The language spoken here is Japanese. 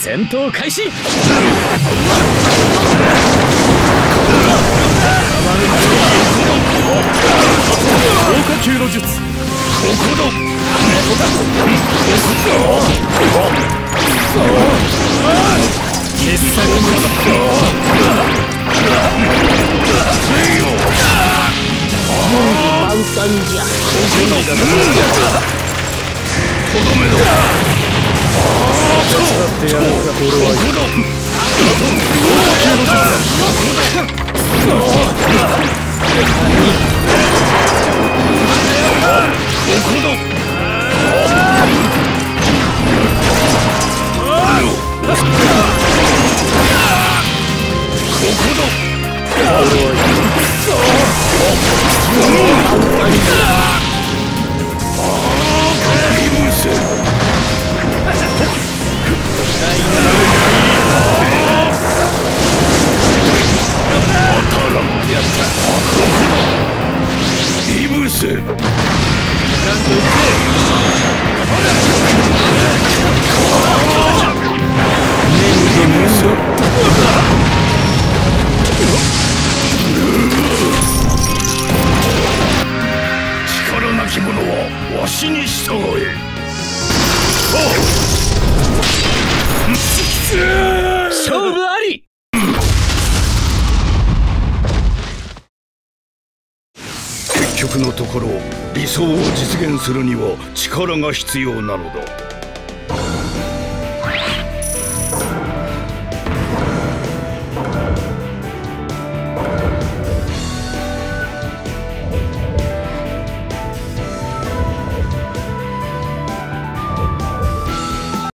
戦闘開始。の術。ここだ傑作満タンじゃとどめだってやるかここだここだここだ。力なき者はわしに従え。局のところ理想を実現するには力が必要なのだ。